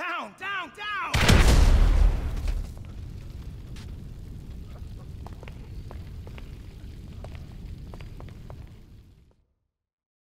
Down, down, down!